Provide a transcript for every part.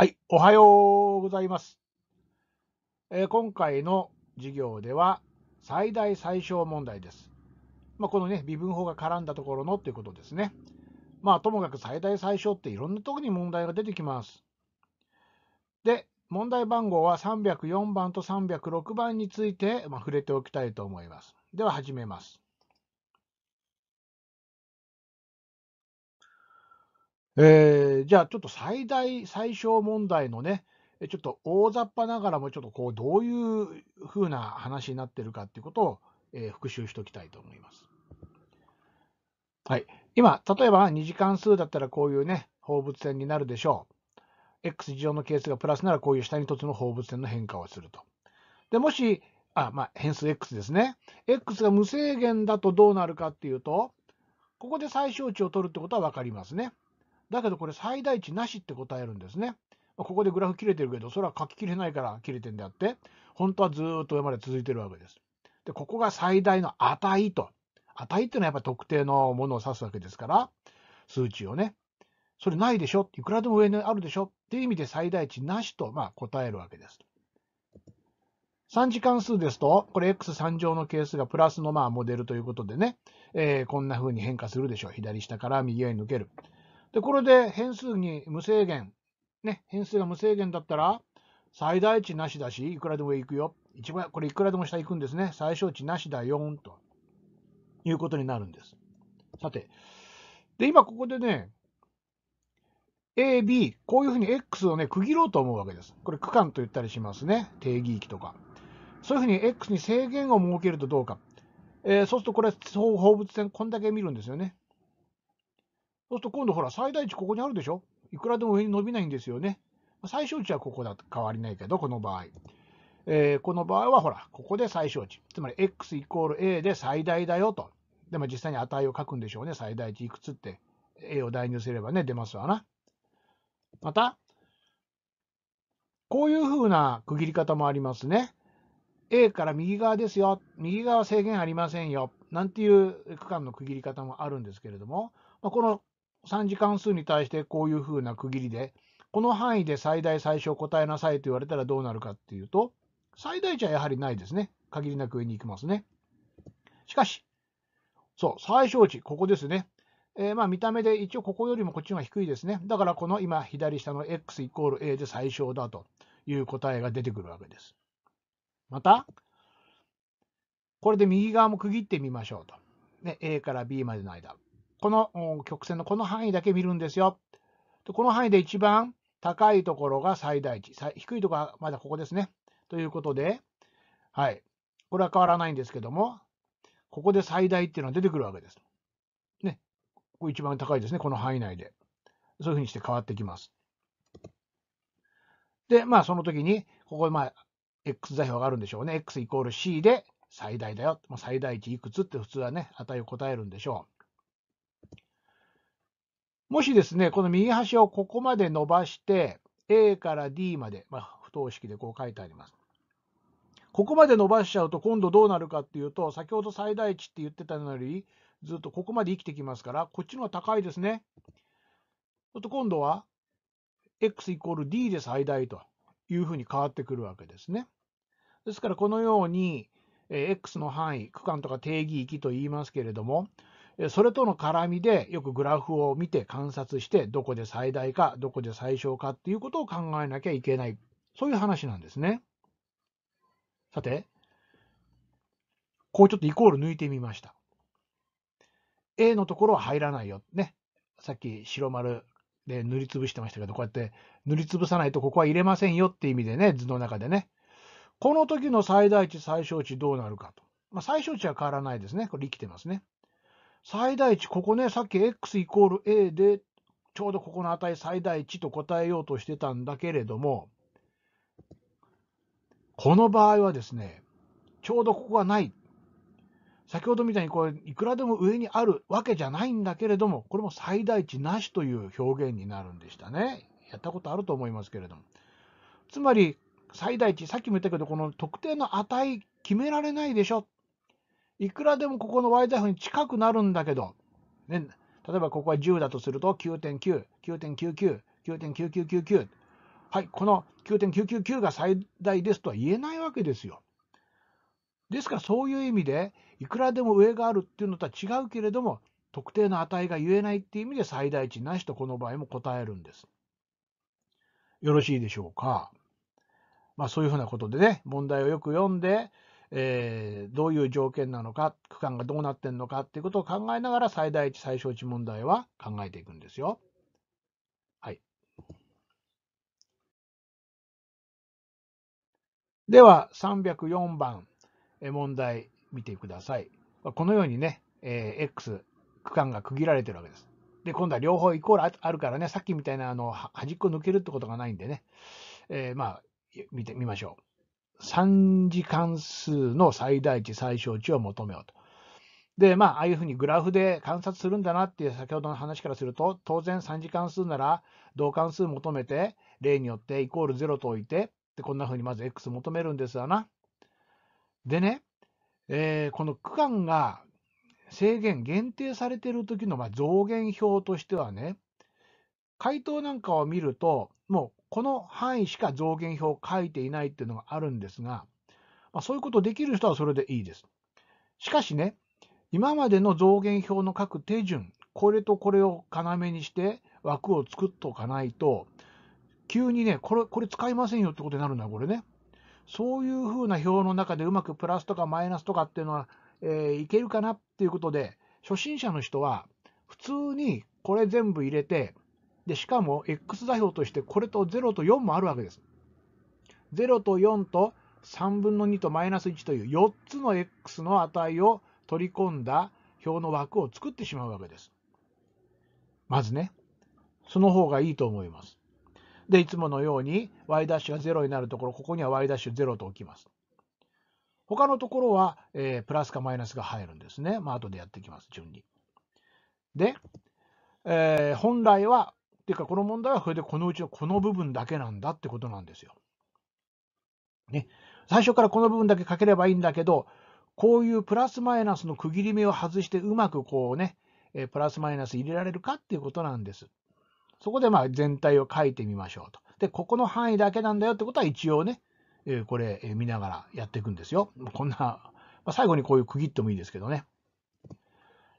はい、おはようございます。えー今回の授業では最大最小問題です。まあ、このね、微分法が絡んだところのということですね。まあ、ともかく最大最小っていろんなとこに問題が出てきます。で、問題番号は304番と306番について、まあ、触れておきたいと思います。では始めます。えーじゃあちょっと最大最小問題のね、ちょっと大雑把ながらもちょっとこうどういう風な話になってるかっていうことを、えー復習しておきたいと思います。はい。今、例えば2次関数だったらこういうね、放物線になるでしょう。x 乗の係数がプラスならこういう下に凸の放物線の変化をすると。で、もし、あ、まあ、変数 x ですね。x が無制限だとどうなるかっていうと、ここで最小値を取るってことは分かりますね。だけどこれ最大値なしって答えるんですね。ここでグラフ切れてるけど、それは書ききれないから切れてんであって、本当はずーっと上まで続いてるわけです。で、ここが最大の値と。値っていうのはやっぱり特定のものを指すわけですから、数値をね。それないでしょ？いくらでも上にあるでしょ？っていう意味で最大値なしと、まあ、答えるわけです。3次関数ですと、これ x3 乗の係数がプラスのまあモデルということでね、えーこんな風に変化するでしょう。左下から右側に抜ける。で、これで変数に無制限、ね、変数が無制限だったら、最大値なしだし、いくらでも行くよ。一番、これいくらでも下行くんですね。最小値なしだよということになるんです。さて、で、今ここでね、A、B、こういうふうに X をね、区切ろうと思うわけです。これ区間と言ったりしますね。定義域とか。そういうふうに X に制限を設けるとどうか。えーそうするとこれ、放物線こんだけ見るんですよね。そうすると今度ほら、最大値ここにあるでしょ？いくらでも上に伸びないんですよね。最小値はここだと変わりないけど、この場合。えーこの場合はほら、ここで最小値。つまり x イコール a で最大だよと。でも実際に値を書くんでしょうね。最大値いくつって。a を代入すればね、出ますわな。また、こういう風な区切り方もありますね。A から右側ですよ。右側制限ありませんよ。なんていう区間の区切り方もあるんですけれども、この3次関数に対してこういう風な区切りで、この範囲で最大最小答えなさいと言われたらどうなるかっていうと、最大値はやはりないですね。限りなく上に行きますね。しかし、そう、最小値、ここですね。えーまあ見た目で一応ここよりもこっちの方が低いですね。だからこの今左下の x イコール a で最小だという答えが出てくるわけです。また、これで右側も区切ってみましょうと。ね、A から B までの間。この曲線のこの範囲だけ見るんですよ。でこの範囲で一番高いところが最大値。低いところはまだここですね。ということで、はい。これは変わらないんですけども、ここで最大っていうのは出てくるわけです。ね。ここ一番高いですね。この範囲内で。そういうふうにして変わってきます。で、まあその時に、ここまあ、x 座標があるんでしょうね。x イコール c で最大だよ。まあ、最大値いくつって普通はね、値を答えるんでしょう。もしですね、この右端をここまで伸ばして、A から D まで、まあ、不等式でこう書いてあります。ここまで伸ばしちゃうと今度どうなるかっていうと、先ほど最大値って言ってたのより、ずっとここまで生きてきますから、こっちの方が高いですね。そうすると今度は、x イコール d で最大というふうに変わってくるわけですね。ですからこのように、x の範囲、区間とか定義域と言いますけれども、それとの絡みでよくグラフを見て観察して、どこで最大か、どこで最小かっていうことを考えなきゃいけない。そういう話なんですね。さて、こうちょっとイコール抜いてみました。A のところは入らないよ。ね。さっき白丸で塗りつぶしてましたけど、こうやって塗りつぶさないとここは入れませんよって意味でね、図の中でね。この時の最大値、最小値どうなるかと。まあ、最小値は変わらないですね。これ生きてますね。最大値、ここね、さっき x イコール a で、ちょうどここの値最大値と答えようとしてたんだけれども、この場合はですね、ちょうどここがない。先ほどみたいにこれ、いくらでも上にあるわけじゃないんだけれども、これも最大値なしという表現になるんでしたね。やったことあると思いますけれども。つまり、最大値、さっきも言ったけど、この特定の値決められないでしょ。いくらでもここの y 座標に近くなるんだけど、ね、例えばここは10だとすると9.9、9.99、9.9999。はい、この9.999が最大ですとは言えないわけですよ。ですからそういう意味で、いくらでも上があるっていうのとは違うけれども、特定の値が言えないっていう意味で最大値なしとこの場合も答えるんです。よろしいでしょうか。まあそういうふうなことでね、問題をよく読んで、えー、どういう条件なのか、区間がどうなってんのかっていうことを考えながら最大値、最小値問題は考えていくんですよ。はい。では、304番問題見てください。このようにね、えー、X 区間が区切られてるわけです。で、今度は両方イコールあるからね、さっきみたいなあの端っこ抜けるってことがないんでね、えー、まあ、見てみましょう。3次関数の最大値、最小値を求めようと。で、まあ、ああいうふうにグラフで観察するんだなっていう先ほどの話からすると、当然3次関数なら同関数求めて、例によってイコール0と置いて、で、こんなふうにまず x 求めるんですわな。でね、えー、この区間が制限、限定されている時のま増減表としてはね、回答なんかを見ると、もうこの範囲しか増減表を書いていないっていうのがあるんですが、まあ、そういうことできる人はそれでいいです。しかしね、今までの増減表の書く手順、これとこれを要にして枠を作っておかないと、急にね、これ、これ使いませんよってことになるんだ、これね。そういうふうな表の中でうまくプラスとかマイナスとかっていうのは、えー、いけるかなっていうことで、初心者の人は普通にこれ全部入れて、で、しかも X 座標としてこれと0と4もあるわけです。0と4と3分の2とマイナス1という4つの X の値を取り込んだ表の枠を作ってしまうわけです。まずね、その方がいいと思います。で、いつものように y' が0になるところ、ここには y'0 と置きます。他のところは、えー、プラスかマイナスが入るんですね。まあ、後でやっていきます、順に。で、えー、本来はていうか、この問題はこれでこのうちのこの部分だけなんだってことなんですよ。ね。最初からこの部分だけ書ければいいんだけど、こういうプラスマイナスの区切り目を外してうまくこうね、えプラスマイナス入れられるかっていうことなんです。そこでまあ全体を書いてみましょうと。で、ここの範囲だけなんだよってことは一応ね、えこれ見ながらやっていくんですよ。こんな、ま、最後にこういう区切ってもいいですけどね。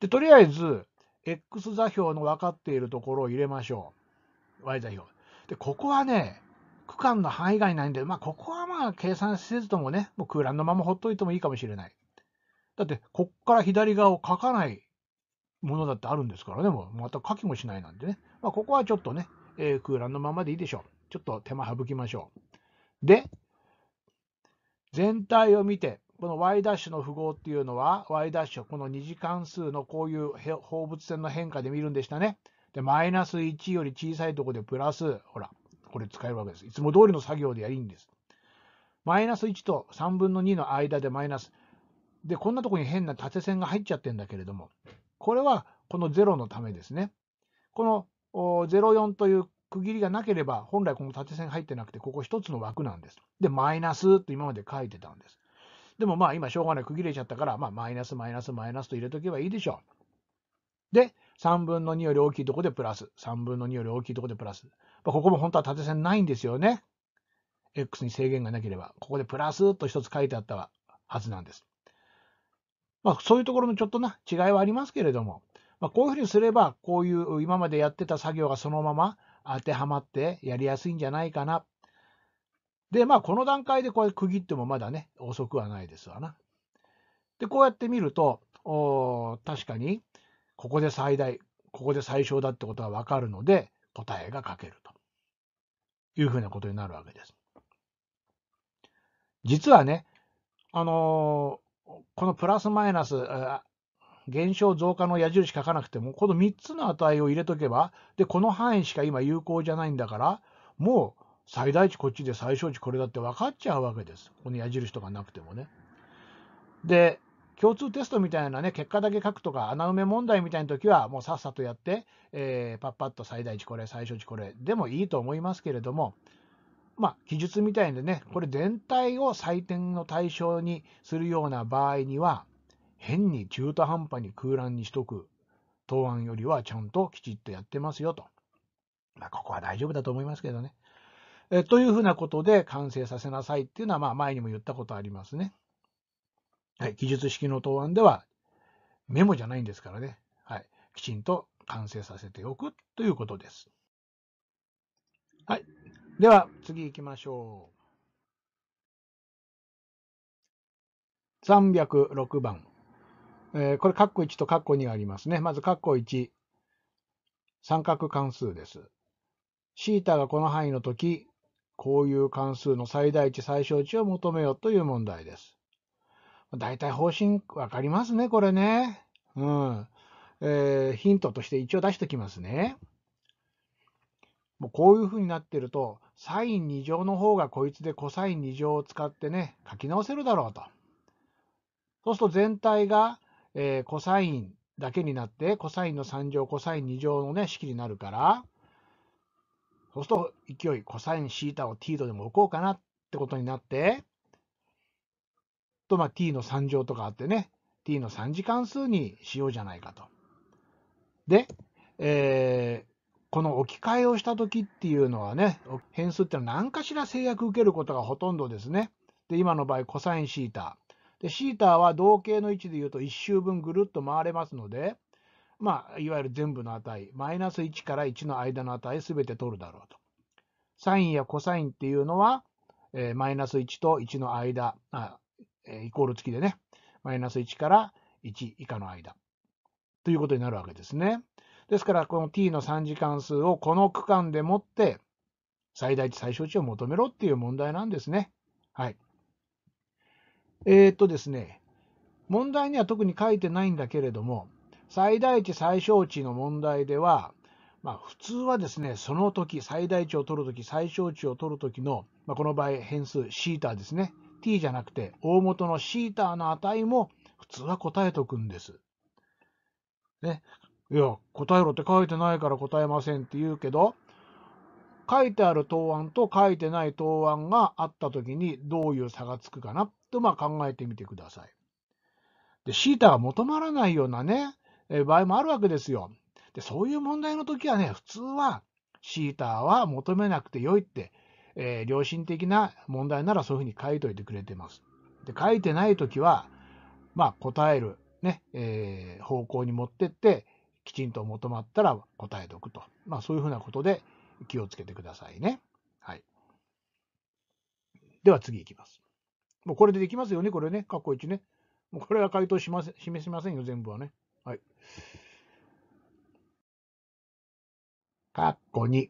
で、とりあえず、X 座標の分かっているところを入れましょう。Y 座標。で、ここはね、区間の範囲外ないんで、まあ、ここはまあ、計算せずともね、もう空欄のままほっといてもいいかもしれない。だって、こっから左側を書かないものだってあるんですからね、もう、また書きもしないなんでね。まあ、ここはちょっとね、えー、空欄のままでいいでしょう。ちょっと手間省きましょう。で、全体を見て、この y' の符号っていうのは、y'、この二次関数のこういう放物線の変化で見るんでしたね。で、マイナス1より小さいところでプラス、ほら、これ使えるわけです。いつも通りの作業でやりんです。マイナス1と3分の2の間でマイナス。で、こんなところに変な縦線が入っちゃってるんだけれども、これはこの0のためですね。この04という区切りがなければ、本来この縦線入ってなくて、ここ一つの枠なんです。で、マイナスと今まで書いてたんです。でもまあ今しょうがない区切れちゃったから、まあマイナスマイナスマイナスと入れとけばいいでしょう。で、3分の2より大きいとこでプラス。3分の2より大きいとこでプラス。まあ、ここも本当は縦線ないんですよね。X に制限がなければ。ここでプラスと一つ書いてあったはずなんです。まあそういうところのちょっとな違いはありますけれども、まあ、こういうふうにすれば、こういう今までやってた作業がそのまま当てはまってやりやすいんじゃないかな。で、まあ、この段階でこう区切ってもまだね、遅くはないですわな。で、こうやって見ると、お確かに、ここで最大、ここで最小だってことがわかるので、答えが書けるというふうなことになるわけです。実はね、あのー、このプラスマイナス、減少増加の矢印書かなくても、この3つの値を入れとけば、で、この範囲しか今有効じゃないんだから、もう最大値こっちで最小値これだって分かっちゃうわけです。この矢印とかなくてもね。で、共通テストみたいなね、結果だけ書くとか、穴埋め問題みたいな時は、もうさっさとやって、えー、パッパッと最大値これ、最小値これでもいいと思いますけれども、まあ、記述みたいでね、これ全体を採点の対象にするような場合には、変に中途半端に空欄にしとく答案よりはちゃんときちっとやってますよと。まあ、ここは大丈夫だと思いますけどね。えというふうなことで完成させなさいっていうのは、まあ前にも言ったことありますね。はい。記述式の答案では、メモじゃないんですからね。はい。きちんと完成させておくということです。はい。では、次行きましょう。306番。えー、これ、カッコ1とカッコ2がありますね。まず、カッコ1。三角関数です。シータがこの範囲の時、こういう関数の最大値最小値を求めよという問題です。大体方針わかりますね、これね。うん。えー、ヒントとして一応出しておきますね。もうこういう風になってると、サイン2乗の方がこいつでコサイン2乗を使ってね、書き直せるだろうと。そうすると全体が、えー、コサインだけになって、コサインの3乗、コサイン2乗のね、式になるから、そうすると勢い、コサインシータを t とでも置こうかなってことになって、と、まあ、t の3乗とかあってね、t の3次関数にしようじゃないかと。で、えー、この置き換えをしたときっていうのはね、変数ってのは何かしら制約受けることがほとんどですね。で、今の場合、コサインシータ。で、シータは同型の位置で言うと1周分ぐるっと回れますので、まあ、いわゆる全部の値、マイナス1から1の間の値すべて取るだろうと。サインやコサインっていうのは、えー、マイナス1と1の間、あえ、イコール付きでね、マイナス1から1以下の間ということになるわけですね。ですから、この t の3次関数をこの区間でもって最大値最小値を求めろっていう問題なんですね。はい。えー、っとですね、問題には特に書いてないんだけれども、最大値最小値の問題では、まあ、普通はですね、その時、最大値を取るとき、最小値を取るときの、まあ、この場合変数、シータですね。t じゃなくて、大元のシータの値も普通は答えとくんです。ね。いや、答えろって書いてないから答えませんって言うけど、書いてある答案と書いてない答案があったときにどういう差がつくかなとまあ考えてみてください。で、シータが求まらないようなね、え場合もあるわけですよ。で、そういう問題の時はね、普通はシーターは求めなくてよいって、えー、良心的な問題ならそういうふうに書いといてくれてます。で、書いてない時は、まあ答えるね、えー、方向に持ってって、きちんと求まったら答えておくと。まあそういうふうなことで気をつけてくださいね。はい。では次いきます。もうこれでできますよね、これね。括弧1ね。もうこれは回答しませ示しませんよ、全部はね。はい。括弧2。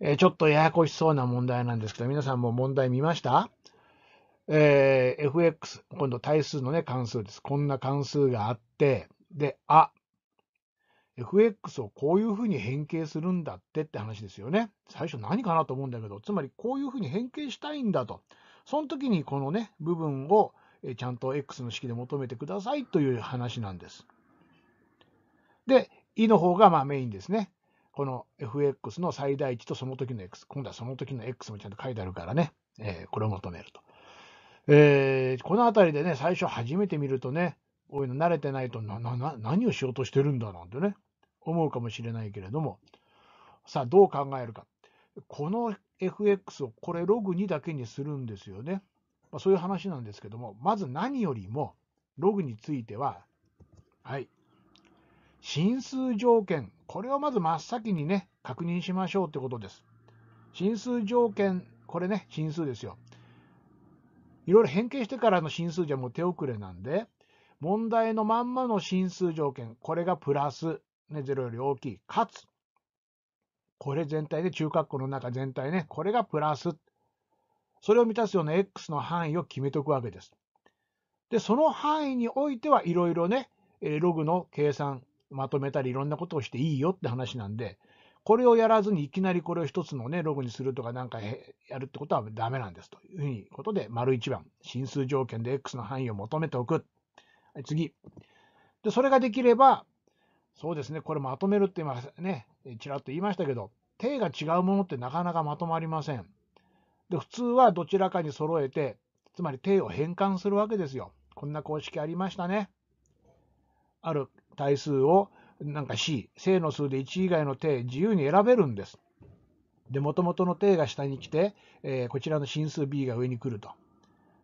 えー、ちょっとややこしそうな問題なんですけど、皆さんも問題見ました？えー、fx、今度対数のね、関数です。こんな関数があって、で、あ、fx をこういうふうに変形するんだってって話ですよね。最初何かなと思うんだけど、つまりこういうふうに変形したいんだと。その時にこのね、部分をちゃんと x の式で求めてくださいという話なんです。で、e の方がまあメインですね。この fx の最大値とその時の x。今度はその時の x もちゃんと書いてあるからね。えー、これを求めると。えー、この辺りでね、最初初めて見るとね、こういうの慣れてないとな、な、な、何をしようとしてるんだなんてね、思うかもしれないけれども、さあ、どう考えるか。この fx をこれログ2だけにするんですよね。まあ、そういう話なんですけども、まず何よりも、ログについては、はい、整数条件、これをまず真っ先にね、確認しましょうってことです。整数条件、これね、整数ですよ。いろいろ変形してからの整数じゃもう手遅れなんで、問題のまんまの整数条件、これがプラス、ね、0より大きい、かつ、これ全体で中括弧の中全体ね、これがプラス。それを満たすような x の範囲を決めておくわけです。で、その範囲においてはいろいろね、ログの計算、まとめたりいろんなことをしていいよって話なんで、これをやらずにいきなりこれを一つのね、ログにするとかなんかやるってことはダメなんですというふうにことで、丸1番、真数条件で x の範囲を求めておく。はい、次。で、それができれば、そうですね、これまとめるって今ね、ちらっと言いましたけど、定が違うものってなかなかまとまりません。で、普通はどちらかに揃えて、つまり定を変換するわけですよ。こんな公式ありましたね。ある対数をなんか C、正の数で1以外の定、自由に選べるんです。で、元々の定が下に来て、えー、こちらの進数 b が上に来ると。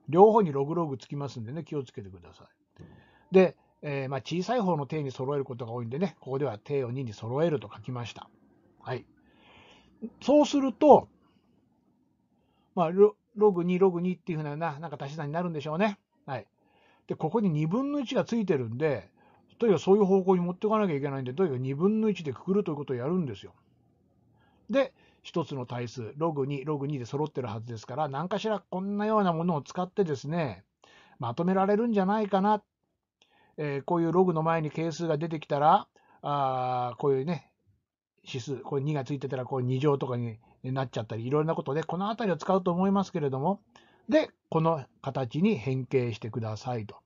両方にログログつきますんでね、気をつけてください。で、えー、まあ、小さい方の定に揃えることが多いんでね、ここでは定を2に揃えると書きました。はい。そうすると、まあ、ログ2、ログ2っていうふうな、なんか足し算になるんでしょうね。はい。で、ここに2分の1がついてるんで、とにかくそういう方向に持っていかなきゃいけないんで、とにかく2分の1でくくるということをやるんですよ。で、1つの対数、ログ2、ログ2で揃ってるはずですから、何かしらこんなようなものを使ってですね、まとめられるんじゃないかな。えー、こういうログの前に係数が出てきたら、あこういうね、指数、これ2がついてたらこう2乗とかになっちゃったり、いろんなことで、この辺りを使うと思いますけれども、で、この形に変形してくださいと。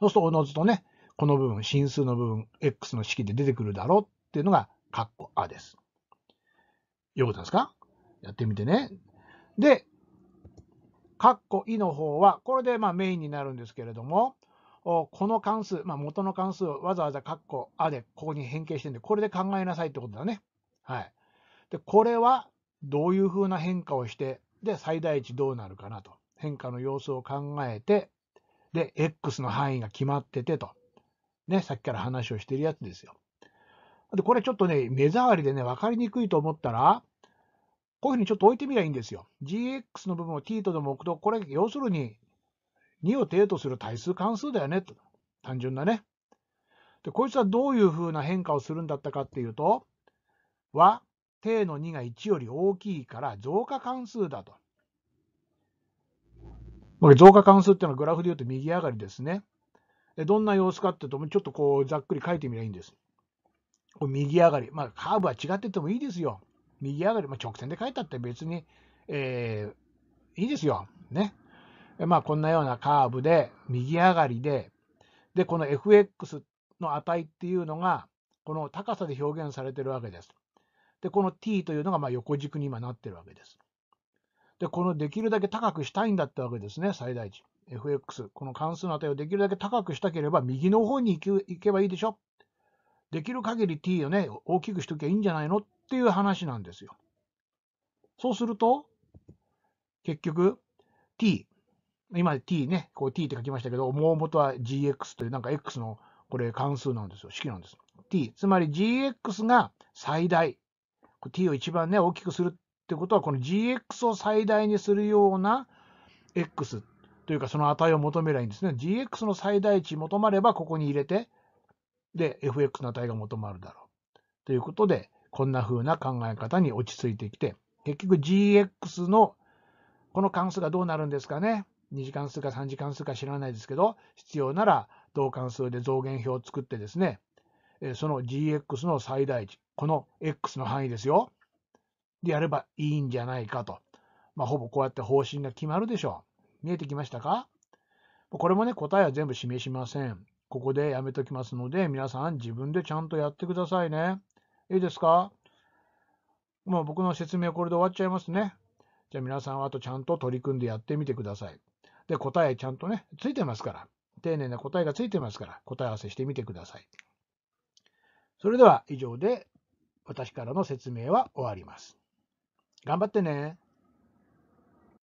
そうすると、おのずとね、この部分、進数の部分、x の式で出てくるだろうっていうのが、カッコあです。ようことですか？やってみてね。で、カッコイの方は、これでまあメインになるんですけれども、この関数、まあ、元の関数をわざわざカッコあでここに変形してるんで、これで考えなさいってことだね。はい。で、これはどういうふうな変化をして、で、最大値どうなるかなと。変化の様子を考えて、で、x の範囲が決まっててと。ね、さっきから話をしてるやつですよ。で、これちょっとね、目障りでね、分かりにくいと思ったら、こういうふうにちょっと置いてみりゃいいんですよ。gx の部分を t とでも置くと、これ、要するに、2を定とする対数関数だよね、と。単純なね。で、こいつはどういうふうな変化をするんだったかっていうと、は、定の2が1より大きいから増加関数だと。増加関数っていうのはグラフで言うと右上がりですね。どんな様子かっていうと、ちょっとこうざっくり書いてみればいいんです。右上がり。まあカーブは違っててもいいですよ。右上がり。まあ、直線で書いたって別に、えー、いいですよ。ね。まあこんなようなカーブで右上がりで、で、この fx の値っていうのが、この高さで表現されてるわけです。で、この t というのがま横軸に今なってるわけです。で、このできるだけ高くしたいんだってわけですね、最大値。fx、この関数の値をできるだけ高くしたければ、右の方に行けばいいでしょ。できる限り t をね、大きくしときゃいいんじゃないの？っていう話なんですよ。そうすると、結局、t、今 t ね、こう t って書きましたけど、もう元は gx というなんか x のこれ関数なんですよ。式なんです。t、つまり gx が最大。t を一番ね、大きくするってことは、この gx を最大にするような x というか、その値を求めればいいんですね。gx の最大値求まれば、ここに入れて、で、fx の値が求まるだろう。ということで、こんな風な考え方に落ち着いてきて、結局 gx のこの関数がどうなるんですかね。2次関数か3次関数か知らないですけど、必要なら同関数で増減表を作ってですね、その gx の最大値、この x の範囲ですよ。でやればいいんじゃないかと。まあ、ほぼこうやって方針が決まるでしょう。見えてきましたか？これもね、答えは全部示しません。ここでやめときますので、皆さん自分でちゃんとやってくださいね。いいですか？まあ、僕の説明はこれで終わっちゃいますね。じゃあ皆さんはあとちゃんと取り組んでやってみてください。で、答えちゃんとね、ついてますから。丁寧な答えがついてますから、答え合わせしてみてください。それでは以上で私からの説明は終わります。頑張ってね。